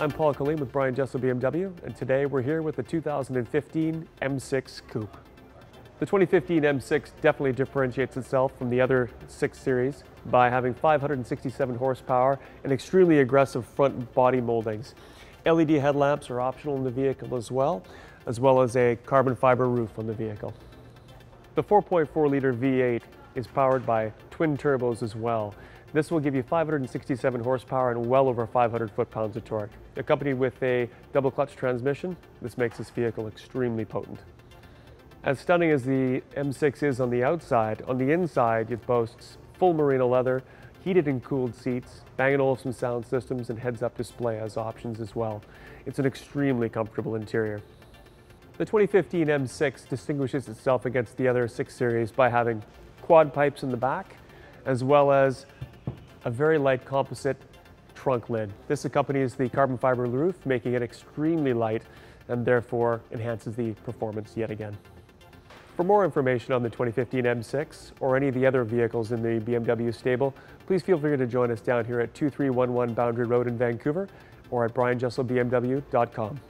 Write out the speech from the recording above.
I'm Paul Killeen with Brian Jessel BMW, and today we're here with the 2015 M6 Coupe. The 2015 M6 definitely differentiates itself from the other 6 Series by having 567 horsepower and extremely aggressive front body moldings. LED headlamps are optional in the vehicle as well, as well as a carbon fiber roof on the vehicle. The 4.4 liter V8 is powered by twin turbos as well, this will give you 567 horsepower and well over 500 foot-pounds of torque. Accompanied with a double clutch transmission, this makes this vehicle extremely potent. As stunning as the M6 is on the outside, on the inside it boasts full merino leather, heated and cooled seats, Bang & Olufsen sound systems and heads-up display as options as well. It's an extremely comfortable interior. The 2015 M6 distinguishes itself against the other 6 Series by having quad pipes in the back, as well as a very light composite trunk lid. This accompanies the carbon fiber roof, making it extremely light and therefore enhances the performance yet again. For more information on the 2015 M6 or any of the other vehicles in the BMW stable, please feel free to join us down here at 2311 Boundary Road in Vancouver or at brianjesselbmw.com.